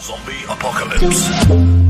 Zombie Apocalypse.